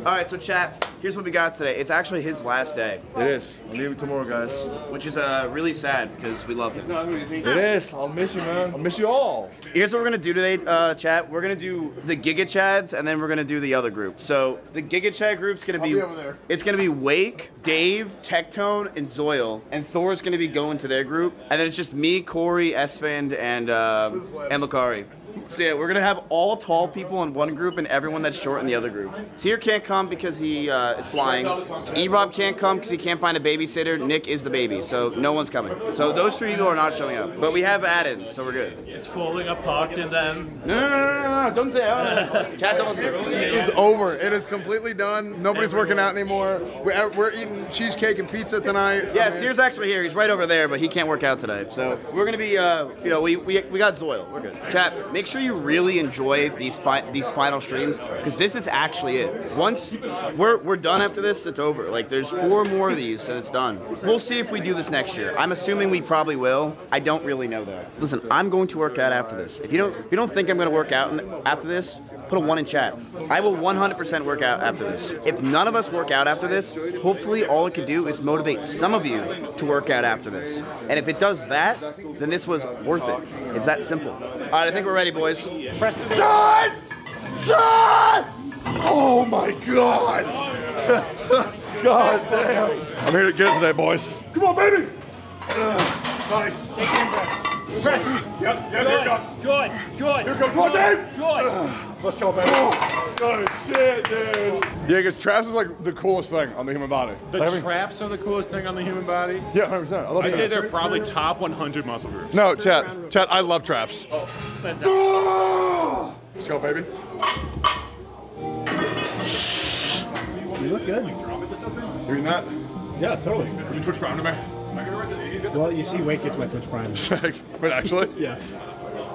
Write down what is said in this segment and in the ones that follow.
All right, so chat. Here's what we got today. It's actually his last day, It is. I'm leaving tomorrow, guys. which is uh, really sad because we love him. It is. I'll miss you, man. I'll miss you all. Here's what we're gonna do today, uh, chat. We're gonna do the Giga Chads, and then we're gonna do the other group. So the Giga Chad group's gonna be, be over there. it's gonna be Wake, Dave, Tectone, and Zoil, and Thor's gonna be going to their group, and then it's just me, Corey, Esfand, and uh, and Lacari. So yeah, we're gonna have all tall people in one group and everyone that's short in the other group. Cyr can't come because he uh, is flying. E-Rob can't come because he can't find a babysitter. Nick is the baby, so no one's coming. So those three people are not showing up. But we have add-ins, so we're good. It's falling apart and then No, no, no, no, no, no, don't say it. Chat don't listen. It's over. It is completely done. Nobody's working out anymore. We're, we're eating cheesecake and pizza tonight. Yeah, Cyr's actually here. He's right over there, but he can't work out today. So we're gonna be, uh, you know, we, we, we got Zoil. We're good. Chat, make sure you really enjoy these fi- these final streams because this is actually it. Once we're we're done after this, it's over. Like there's four more of these and it's done. We'll see if we do this next year. I'm assuming we probably will. I don't really know though. Listen, I'm going to work out after this. If you don't if you don't think I'm gonna work out after this, put a one in chat. I will 100% work out after this. If none of us work out after this, hopefully all it can do is motivate some of you to work out after this. And if it does that, then this was worth it. It's that simple. All right, I think we're ready, boys. Son! Son! Oh my god! god damn! I'm here to get today, boys. Come on, baby! Nice. Take in breaths. Press. Yep, yep, here it comes. good, good, Here it comes. Come on, Dave! good. Let's go, baby. Good oh, shit, dude. Yeah, because traps is like the coolest thing on the human body. The Like, traps are the coolest thing on the human body. Yeah, 100%. I love I'd say they're probably top 100 muscle groups. No, Chad. Chad, I love traps. Oh. Let's go, baby. You look good. You eating that? Yeah, totally. You Twitch Prime to me? Well, you see, Wake gets my Twitch Prime. but actually? Yeah.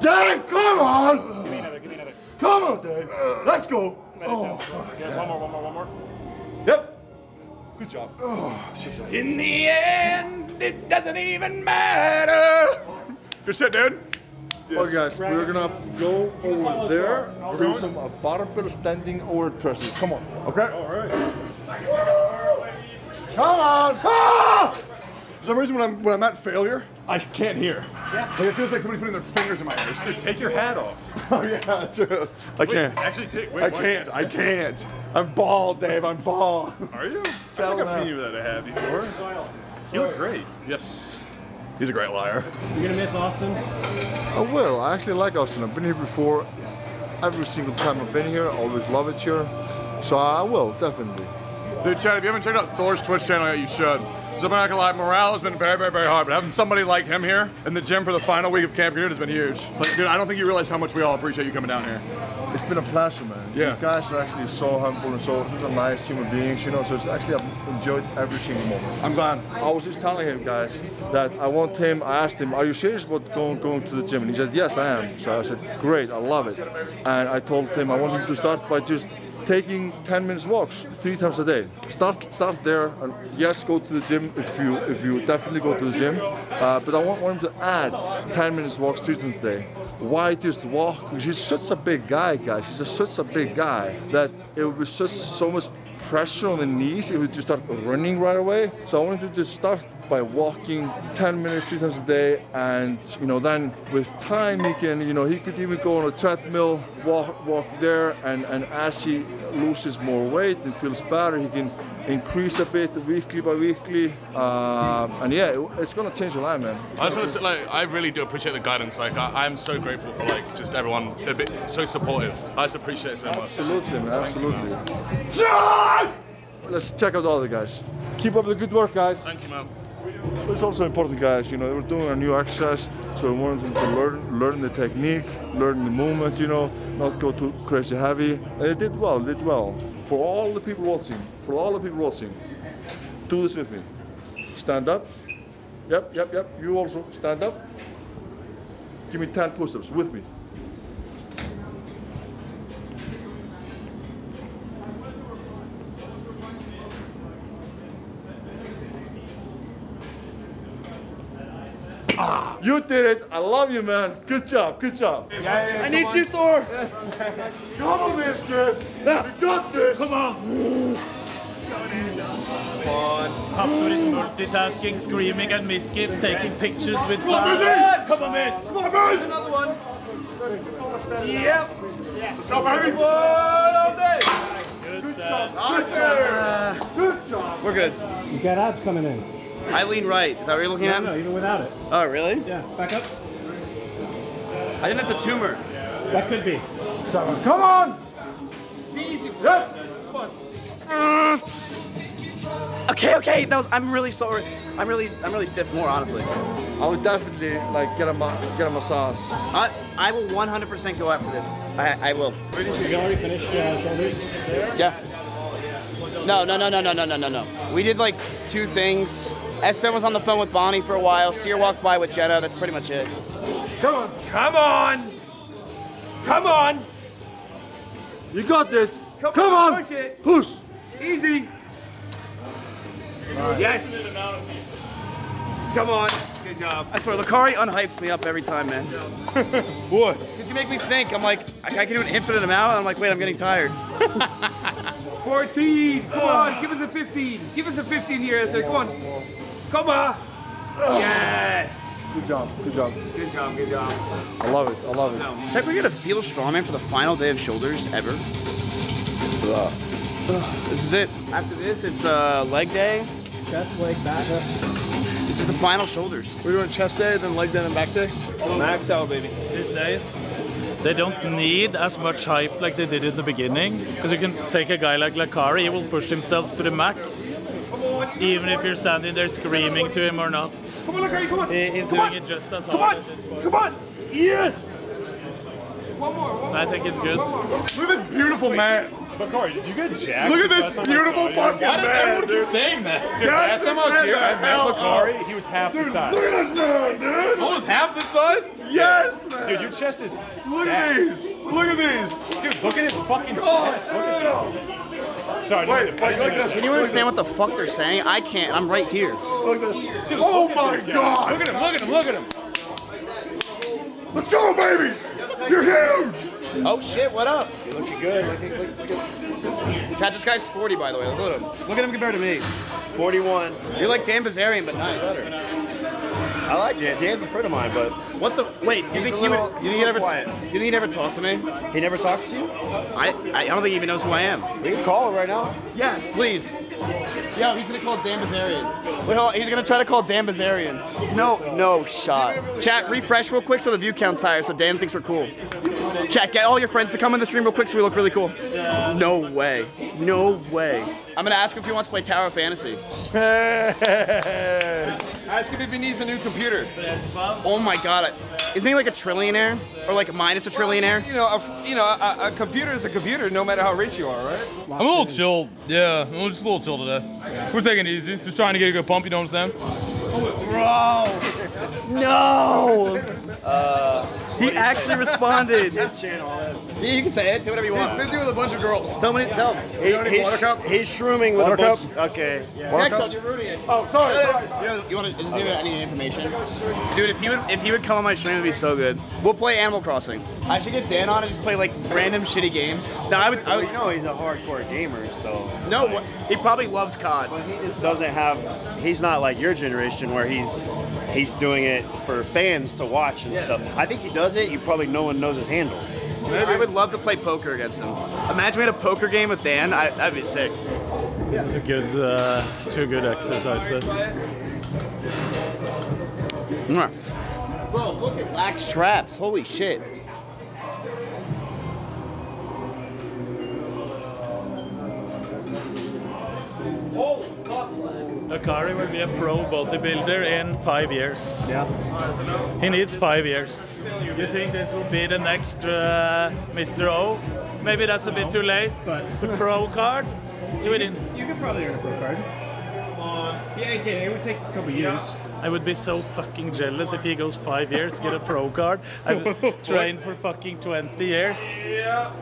Dave, come on! Come on, Dave. Let's go. Oh, One more, one more, one more. yep. Good job. In the end, it doesn't even matter. Good shit, dude. Okay, guys, we're gonna go over there. We're doing some uh, barbell standing overhead presses. Come on. Okay. All right. Come on. Ah! For some reason, when I'm when I'm at failure, I can't hear. Yeah. Like it feels like somebody's putting their fingers in my ears. Take your hat off. Oh yeah, true. I can't. Actually, take. Wait, I what? can't. I can't. I'm bald, Dave. I'm bald. Are you? I think I've seen you without a hat before. You look great. Yes. He's a great liar. You're gonna miss Austin? I will. I actually like Austin. I've been here before. Every single time I've been here, I always love it here. So I will definitely. Dude, Chad, if you haven't checked out Thor's Twitch channel yet, you should. So I'm not gonna lie, morale has been very, very, very hard, but having somebody like him here in the gym for the final week of Camp Knut has been huge. Like, dude, I don't think you realize how much we all appreciate you coming down here. It's been a pleasure, man. Yeah. You guys are actually so humble and so such a nice human beings, you know. So it's actually I've enjoyed every single moment. I'm glad. I was just telling him, guys, that I want him. I asked him, "Are you serious about going going to the gym?" And he said, "Yes, I am." So I said, "Great, I love it." And I told him I want him to start by just taking 10 minutes walks three times a day. Start start there, and yes, go to the gym if you if you definitely go to the gym. Uh, but I want, want him to add 10 minutes walks three times a day. Why just walk? Because he's such a big guy, guys. He's a, such a big guy that it would be just so much pressure on the knees if we just start running right away. So I wanted to just start by walking 10 minutes three times a day and you know then with time he can you know he could even go on a treadmill walk walk there and and as he loses more weight and feels better he can increase a bit weekly by weekly um, and yeah it- it's gonna change your life man I just want to say, like, I really do appreciate the guidance. Like, I, I'm so grateful for like just everyone, a bit so supportive. I just appreciate it so much. absolutely man absolutely let's check out all the other guys keep up the good work guys Thank you, man. It's also important, guys. You know, we're doing a new exercise, so we wanted them to learn, learn the technique, learn the movement. You know, not go too crazy heavy. And they did well. Did well. For all the people watching, for all the people watching, do this with me. Stand up. Yep, yep, yep. You also stand up. Give me 10 push-ups with me. You did it. I love you, man. Good job. Good job. I need you, Thor. Come on, this kid. You got this. Come on. Hafthor is multitasking, screaming at Mizkif, taking pictures with Come on, fans. Mizzy. Come on, Miz. Come on, Miz. Another one. Yep. Let's go, baby. One day. Good set. Good job. Good job. We're good. You got abs coming in. I lean right. Is that what you're looking no, at? No, even without it. Oh, really? Yeah. Back up. I think that's a tumor. That could be. So, come on! Easy. Yep. Come on. Okay, okay. That was, I'm really sorry. I'm really, I'm really stiff. More honestly. I would definitely like get a get a massage. I I will 100% go after this. I I will. Did you already finish uh, shoulders? There? Yeah. No, no, no, no, no, no, no, no. We did like two things. Espen was on the phone with Bonnie for a while. Cyr walked by with Jenna. That's pretty much it. Come on. Come on! Come on! You got this. Come on. Push it! Push. Easy! Yes! Come on! Good job. I swear, Lacari unhypes me up every time, man. What? Because you make me think. I'm like, I I can do an infinite amount. And I'm like, wait, I'm getting tired. 14! Come on, give us a 15! Give us a 15 here, Esther. Come on! Come on! Yes! Good job. Good job. Good job, good job. I love it. I love it. Check, we get a feel strongman for the final day of shoulders ever. Ugh. This is it. After this, it's uh, leg day. Chest, leg, back. This is the final shoulders. We're doing chest day, then leg day, then back day. Max out, baby. These days, they don't need as much hype like they did in the beginning. Because you can take a guy like Lacari, he will push himself to the max. Even if you're standing there screaming to him or not. Come on, Lacari. Come on. He- He's Come doing on. it just as Come hard on. at this point. Come on. Yes. One more. One more. I think it's good. One more. Look at this beautiful man. Lacari, did you get jacked? Look at this beautiful saw you? fucking Why does man, everyone dude. keep saying that? 'Cause Jack last time I was this here, man I the met Lacari. He was half the size. look at this man, dude. Oh, was half the size? Yes, man. Dude, your chest is Look at these. Look at these. Dude, look at his fucking God chest. Look at this. Sorry, Wait, didn't mean to- I wait, didn't look mean Can you understand what the fuck they're saying? I can't. I'm right here. Look at this. Dude, Oh look my this. God. Look at him, look at him, look at him. Let's go, baby. You're huge. Oh shit, what up? You're looking good. Looking, look, look at... Cat, this guy's 40 by the way. Look at him. Look at him compared to me. 41. You're like Dan Bilzerian, but nice. I like Dan. Dan's a friend of mine, but What the? Wait, do you He's think a he little- would? Do you think he'd ever? quiet. Do you think he'd ever talk to me? he never talks to you. I, I don't think he even knows who I am. We can call him right now. Yes, please. Yo, he's gonna call Dan Bilzerian. Wait, hold on. He's gonna try to call Dan Bilzerian. No, no shot. Chat, refresh real quick so the view count's higher, so Dan thinks we're cool. Chat, get all your friends to come in the stream real quick so we look really cool. No way. No way. I'm gonna ask him if he wants to play Tower of Fantasy. Ask him if he needs a new computer. Oh my god. Isn't he like a trillionaire? Or like minus a trillionaire? You know, a, you know, a, a computer is a computer, no matter how rich you are, right? I'm a little chilled. Yeah, I'm just a little chilled today. We're taking it easy. Just trying to get a good pump, you know what I'm saying? Bro! No! Uh, he actually responded. Yeah, you can say it. Say whatever you want. He's Busy with a bunch of girls. Tell me. Tell him. He, he's, he's shrooming with Buttercup? a bunch. Okay. Tech told you Rudy it. Oh, sorry. sorry. You, you want to? Is there any information? Dude, if he would, if he would come on my stream, it'd be so good. We'll play Animal Crossing. I should get Dan on and just play like random shitty games. No, I would. I Well, would you know he's a hardcore gamer, so no, what- he probably loves COD. But he just doesn't have. He's not like your generation where he's he's doing it for fans to watch and stuff. I think he does it. You probably no one knows his handle. I would love to play poker against him. Imagine we had a poker game with Dan. I, that'd be sick. This is a good, uh, two good exercises. Bro, look at black straps. Holy shit. Akari will be a pro bodybuilder in five years. Yeah. He needs five years. You think this will be the next uh, Mr. O? Maybe that's a bit too late. But Pro card? You would in- you could probably earn a pro card. Yeah, again, it would take a couple years. I would be so fucking jealous if he goes five years, get a pro card. I've trained for fucking 20 years.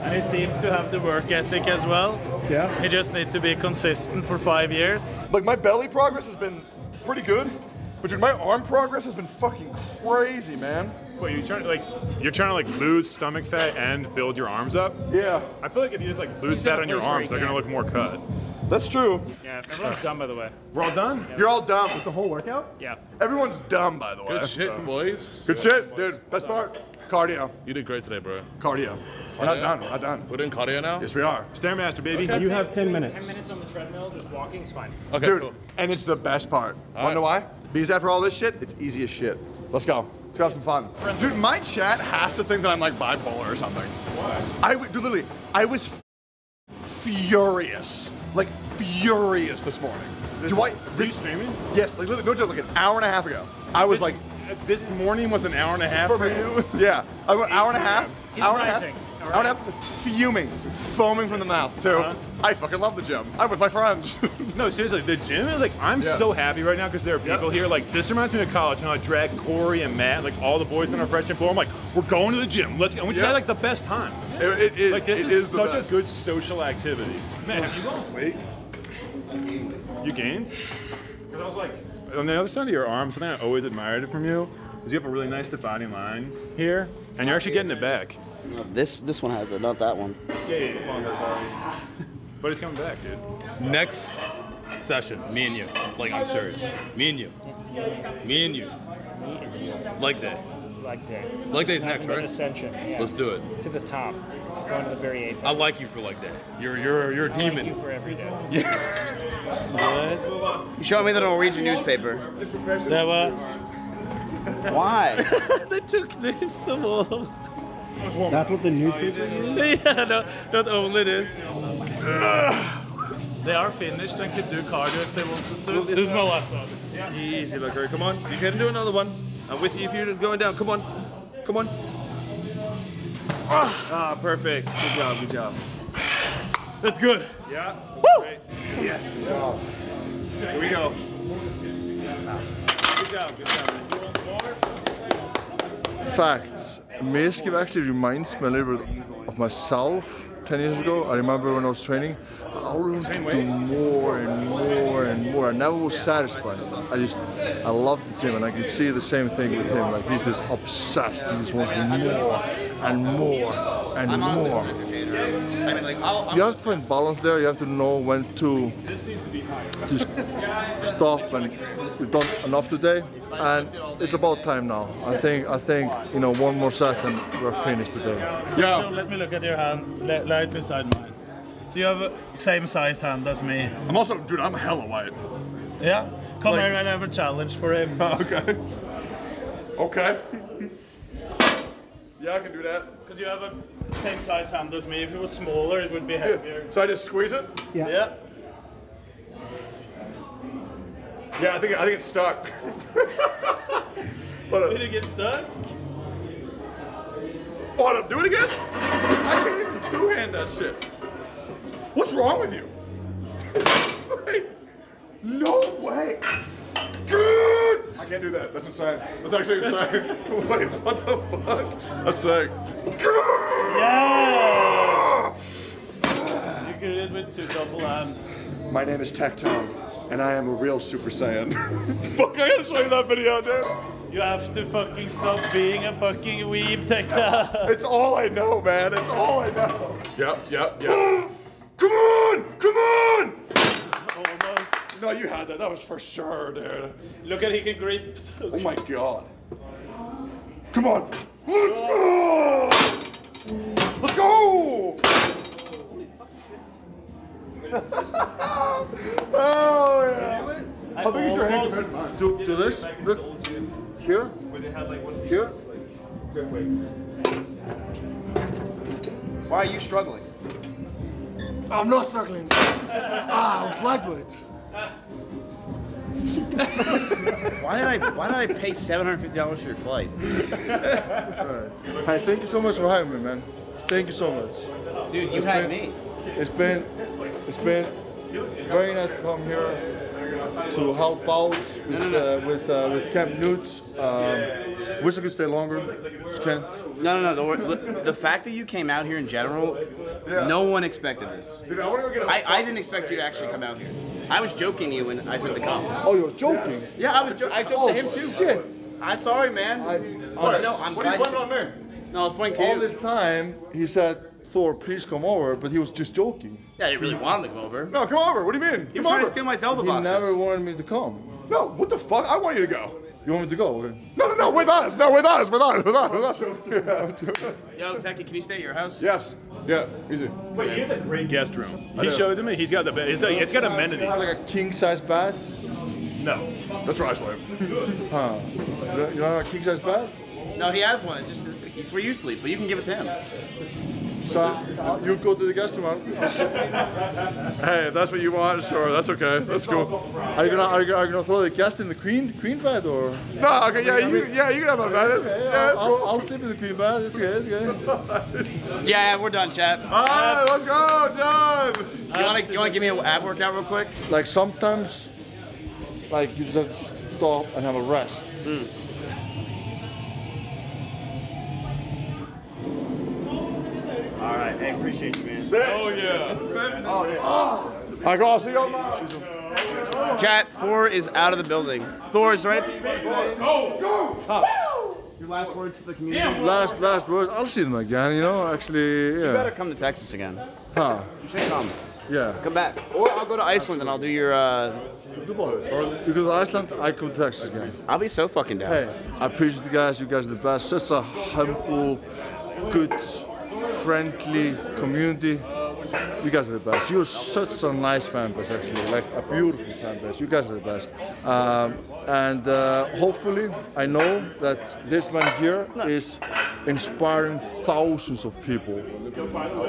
And he seems to have the work ethic as well. Yeah. He just need to be consistent for five years. Like my belly progress has been pretty good. But dude, my arm progress has been fucking crazy, man. Wait, you're trying to like you're trying to like lose stomach fat and build your arms up? Yeah. I feel like if you just like lose fat on your arms, they're gonna look more cut. That's true. Yeah, everyone's done by the way. We're all done. You're all dumb. With the whole workout? Yeah. Everyone's dumb, by the way. Good shit, boys. Good shit, dude. Best part? Cardio. You did great today, bro. Cardio. We're not done. We're not done. We're doing cardio now. Yes, we are. Stairmaster, baby. You have 10 minutes. 10 minutes on the treadmill, just walking is fine. Okay, Dude, cool. and it's the best part. All Wanna know right. why? Because after all this shit, it's easy as shit. Let's go. Let's go have some fun. Dude, my chat has to think that I'm like bipolar or something. Why? I, dude, literally, I was furious, like furious this morning. Do I? This streaming? Yes, like literally, no joke, like an hour and a half ago. I was like, This morning was an hour and a half for you. yeah, I went hour and a half, He's hour and a half, rising. Hour and a half, fuming, foaming from the mouth too. Uh-huh. I fucking love the gym. I'm with my friends. No, seriously, the gym is like I'm Yeah. so happy right now because there are people here. Like this reminds me of college. You know, I drag Corey and Matt, like all the boys on our freshman floor. I'm like, we're going to the gym. Let's go. And we just Yeah. had like the best time. it, it is. Like this it is, such best. a good social activity. Man, have you lost weight? You gained? Because I was like, on the other side of your arm, something I always admired from you is you have a really nice defining line here, and you're actually getting it back. This this one has it, not that one. Yeah, yeah, yeah. But it's coming back, dude. Next session, me and you. Like, I'm serious. Me and you. Me and you. Like that. Leg day's next, Then right? Ascension. Yeah. Let's do it. To the top. Going to the very apex. I like you for leg day. You're you're you're a I like you demon. for every day. what? You showed me the Norwegian newspaper. Det var... Why? they took this of all. That's what the newspaper is? yeah, no, not only this. They are finished and could do cardio if they wanted to. This is my last one. Easy, Lucker. Come on. You can do another one. I'm with you if you're going down. Come on. Come on. Ah, perfect. Good job. Good job. That's good. Yeah. Woo! Yes. Here we go. Good job. Good job. Facts. Mizkif actually reminds me a little bit of myself 10 years ago. I remember when I was training, I wanted to do more and more and more. I never was satisfied. I just, I love the gym and I can see the same thing with him. Like he's just obsessed. He just wants more and more and I'm honestly more. just an entertainer. I mean, like, I'll, I'll You have to find balance there. You have to know when to to stop and we've done enough today. And it's about time now. I think I think you know one more set and we're finished today. So let me look at your hand, li- right beside mine. So you have a same size hand as me. I'm also, dude, I'm hella white. Yeah? Come Like- here and have a challenge for him. okay. Okay. Yeah, I can do that. Because you have a same size hand as me. If it was smaller, it would be heavier. So I just squeeze it? Yeah. Yeah. Yeah, I think I think it's stuck. Hold Did it get stuck? Hold up. Do it again. I can't even two-hand that shit. What's wrong with you? No way. Good. I can't do that. That's insane. That's actually insane. Wait, what the fuck? That's sick. Yeah! You could do it with two double hand. My name is Tectone, and I am a real Super Saiyan. Fuck, I gotta show you that video, dude. You have to fucking stop being a fucking weeb, Tekta. It's all I know, man. It's all I know. Yep, yep, yep. come on! Come on! Almost. No, you had that. That was for sure, dude. Look at he can grip. Oh my god. Come on. Let's go! Let's go! oh, yeah. How big is your hand compared to mine? Do, do this. Look here. Here. Why are you struggling? I'm not struggling. ah, I was lightweight. Why did I Why did I pay seven hundred fifty dollars for your flight? Hey, thank you so much for having me, man. Thank you so much. Dude, you It's had been- me. It's been it's been very nice to come here to help out with uh, with uh, with Camp Knut. Um, wish I could stay longer. Just can't. No, no, no. The, the fact that you came out here in general Yeah. No one expected this. Dude, I want to go get a I, I didn't expect you to actually come out here. I was joking to you when I said to come. Oh, you're joking? Yeah, I was. Jo- I joked oh, to him too. Shit. I'm sorry, man. I, Oh, no, I'm What are you glad. putting on me? No, I was pointing to all you. this time, he said, Thor, please come over, but he was just joking. Yeah, I didn't really want him to come over. No, come over. What do you mean? He was come trying over. to steal my Zelda He boxes. never wanted me to come. No, what the fuck? I want you to go. You want me to go? Okay. No, no, no, with us. No, with us, with us, with us, with us. Yo, Techie, can you stay at your house? yes. Yeah, easy. Wait, he has a great guest room. He do. showed it. He's got the bed. It's, like, it's got amenities. Have like a king size bed? No. That's where I sleep. Huh. You don't, you don't have a king size bed? No, he has one. It's just it's where you sleep, but you can give it to him. So uh, you go to the guest room. Hey, if that's what you want, sure, that's okay. That's cool. Are you gonna are you, are you gonna throw the guest in the queen queen bed or? No, okay, yeah, you, yeah, you can have my bed. Okay, Yeah, I'll, I'll, I'll sleep in the queen bed. It's good. It's good. Yeah, we're done, chat. All right, let's go, John. You wanna you wanna give me an ab workout real quick? Like sometimes, like you just stop and have a rest. All Hey, appreciate you, man. Sick. Oh yeah. Oh, yeah. All right, go. I'll see you on my. Chat, Thor is out of the building. Thor, is there anything you want to say? Go, go. Your last words to the community? Last last words. I'll see them again. You know, actually, You better come to Texas again. Huh. You should come. Yeah. Come back. Or I'll go to Iceland and I'll do your, uh... Or you go to Iceland, I come to Texas again. I'll be so fucking down. Hey, I appreciate you guys. You guys are the best. Such a humble, good, friendly community. You guys are the best. You're such a nice fan base, actually, like a beautiful fan base. You guys are the best. Um, and uh, hopefully, I know that this man here is inspiring thousands of people.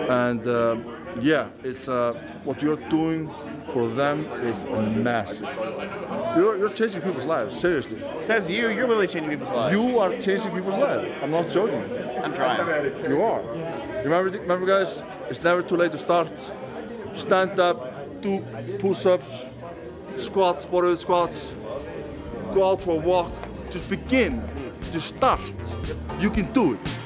And uh, yeah, it's uh, what you're doing for them is massive. You're, you're changing people's lives, seriously. Says you, you're literally changing people's lives. You are changing people's lives. I'm not joking. I'm trying. You are. Remember, remember, guys, it's never too late to start. Stand up, do push-ups, squats, body squats. Go out for a walk. Just begin. Just start. You can do it.